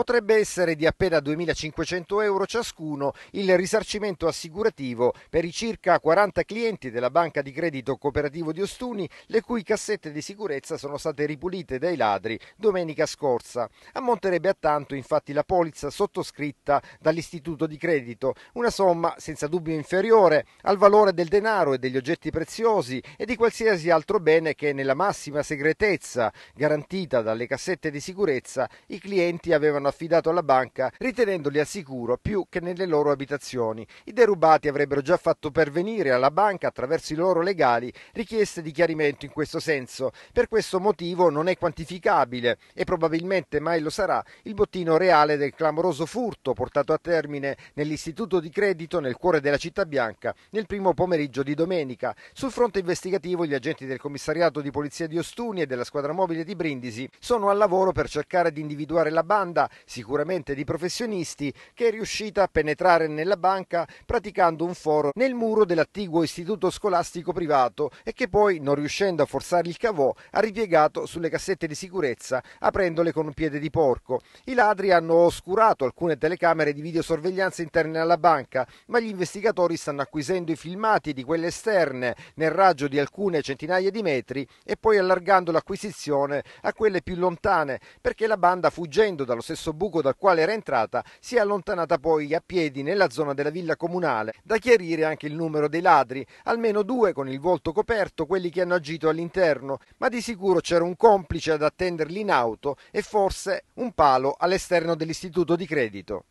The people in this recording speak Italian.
potrebbe essere di appena 2.500 euro ciascuno il risarcimento assicurativo per i circa 40 clienti della banca di credito cooperativo di Ostuni, le cui cassette di sicurezza sono state ripulite dai ladri domenica scorsa. Ammonterebbe a tanto infatti la polizza sottoscritta dall'istituto di credito, una somma senza dubbio inferiore al valore del denaro e degli oggetti preziosi e di qualsiasi altro bene che nella massima segretezza garantita dalle cassette di sicurezza i clienti avevano affidato alla banca ritenendoli al sicuro più che nelle loro abitazioni. I derubati avrebbero già fatto pervenire alla banca attraverso i loro legali richieste di chiarimento in questo senso. Per questo motivo non è quantificabile e probabilmente mai lo sarà il bottino reale del clamoroso furto portato a termine nell'istituto di credito nel cuore della città bianca nel primo pomeriggio di domenica. Sul fronte investigativo gli agenti del commissariato di polizia di Ostuni e della squadra mobile di Brindisi sono al lavoro per cercare di individuare la banda, sicuramente di professionisti, che è riuscita a penetrare nella banca praticando un foro nel muro dell'attiguo istituto scolastico privato e che poi, non riuscendo a forzare il cavò, ha ripiegato sulle cassette di sicurezza aprendole con un piede di porco. I ladri hanno oscurato alcune telecamere di videosorveglianza interne alla banca, ma gli investigatori stanno acquisendo i filmati di quelle esterne nel raggio di alcune centinaia di metri e poi allargando l'acquisizione a quelle più lontane, perché la banda fuggendo dallo stesso buco dal quale era entrata si è allontanata poi a piedi nella zona della villa comunale. Da chiarire anche il numero dei ladri, almeno due con il volto coperto, quelli che hanno agito all'interno, ma di sicuro c'era un complice ad attenderli in auto e forse un palo all'esterno dell'istituto di credito.